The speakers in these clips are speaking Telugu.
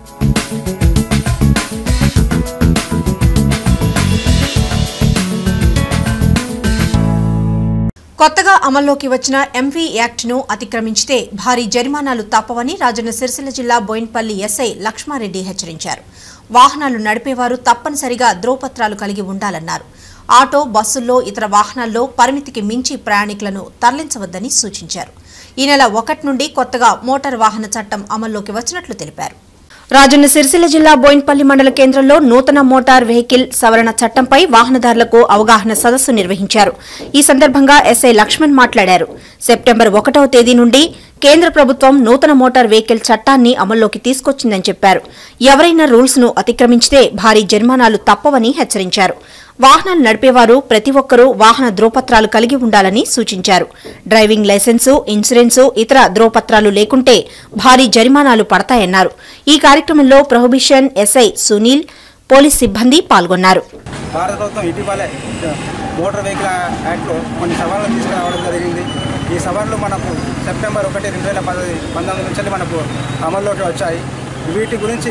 కొత్తగా అమల్లోకి వచ్చిన ఎంవీ యాక్ట్ను అతిక్రమించితే భారీ జరిమానాలు తప్పవని రాజన్న సిరిసిల్ల జిల్లా బోయిన్పల్లి ఎస్ఐ లక్ష్మారెడ్డి హెచ్చరించారు. వాహనాలు నడిపేవారు తప్పనిసరిగా ధ్రువపత్రాలు కలిగి ఉండాలన్నారు. ఆటో బస్సుల్లో ఇతర వాహనాల్లో పరిమితికి మించి ప్రయాణికులను తరలించవద్దని సూచించారు. ఈ నెల ఒకటి నుండి కొత్తగా మోటార్ వాహన చట్టం అమల్లోకి వచ్చినట్లు తెలిపారు. రాజన్న సిరిసిల్ల జిల్లా బోయిన్పల్లి మండల కేంద్రంలో నూతన మోటార్ వెహికల్ సవరణ చట్టంపై వాహనదారులకు అవగాహన సదస్సు నిర్వహించారు. ఈ సందర్భంగా ఎస్ఐ లక్ష్మణ్ మాట్లాడారు. సెప్టెంబర్ ఒకటవ తేదీ నుండి కేంద్ర ప్రభుత్వం నూతన మోటార్ వెహికల్ చట్టాన్ని అమల్లోకి తీసుకొచ్చిందని చెప్పారు. ఎవరైనా రూల్స్ను అతిక్రమించితే భారీ జరిమానాలు తప్పవని హెచ్చరించారు. వాహనాలు నడిపేవారు ప్రతి ఒక్కరూ వాహన ధ్రువపత్రాలు కలిగి ఉండాలని సూచించారు. డ్రైవింగ్ లైసెన్సు ఇన్సూరెన్సు ఇతర ధ్రువపత్రాలు లేకుంటే భారీ జరిమానాలు పడతాయన్నారు. ఈ కార్యక్రమంలో ప్రొహిబిషన్ ఎస్ఐ సునీల్ పోలీస్ సిబ్బంది పాల్గొన్నారు. భారత ప్రభుత్వం ఇటీవలే మోటార్ వెహికల్ యాక్ట్లో కొన్ని సవరణలు తీసుకురావడం జరిగింది. ఈ సవరణలు మనకు సెప్టెంబర్ ఒకటి రెండు వేల పది పంతొమ్మిది నుంచి మనకు అమల్లోకి వచ్చాయి. వీటి గురించి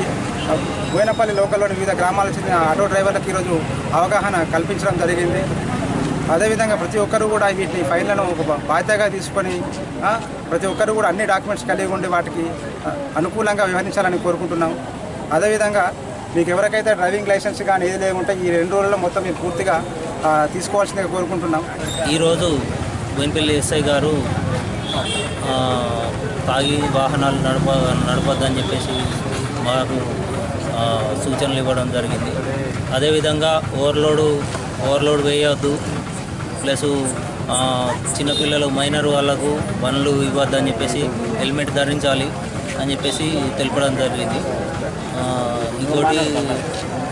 బోయినపల్లి లోకల్లోని వివిధ గ్రామాలకు చెందిన ఆటో డ్రైవర్లకు ఈరోజు అవగాహన కల్పించడం జరిగింది. అదేవిధంగా ప్రతి ఒక్కరు కూడా వీటిని ఫైళ్ళను ఒక బాధ్యతగా తీసుకొని ప్రతి ఒక్కరు కూడా అన్ని డాక్యుమెంట్స్ కలిగి ఉండి వాటికి అనుకూలంగా వ్యవహరించాలని కోరుకుంటున్నాం. అదేవిధంగా మీకు ఎవరికైతే డ్రైవింగ్ లైసెన్స్ కానీ ఏది లేకుంటే ఈ రెండు రోజుల్లో మొత్తం మీరు పూర్తిగా తీసుకోవాల్సిందిగా కోరుకుంటున్నాం. ఈరోజు బోయినపల్లి ఎస్ఐ గారు తాగి వాహనాలు నడప నడపద్దని చెప్పేసి మాకు సూచనలు ఇవ్వడం జరిగింది. అదేవిధంగా ఓవర్లోడు ఓవర్లోడ్ వేయొద్దు. ప్లస్ చిన్నపిల్లలు మైనర్ వాళ్ళకు బండ్లు ఇవ్వద్దని చెప్పేసి హెల్మెట్ ధరించాలి అని చెప్పేసి తెలపడం జరిగింది. ఇంకోటి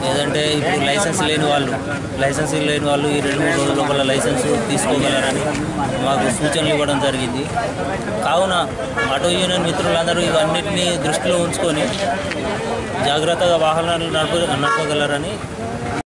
లేదంటే ఇప్పుడు లైసెన్స్ లేని వాళ్ళు లైసెన్స్ లేని వాళ్ళు ఈ రెండు మూడు రోజుల లోపల లైసెన్స్ తీసుకోగలరని మాకు సూచనలు ఇవ్వడం జరిగింది. కావున ఆటో యూనియన్ మిత్రులందరూ ఇవన్నిటిని దృష్టిలో ఉంచుకొని జాగ్రత్తగా వాహనాలు నడప నడపగలరని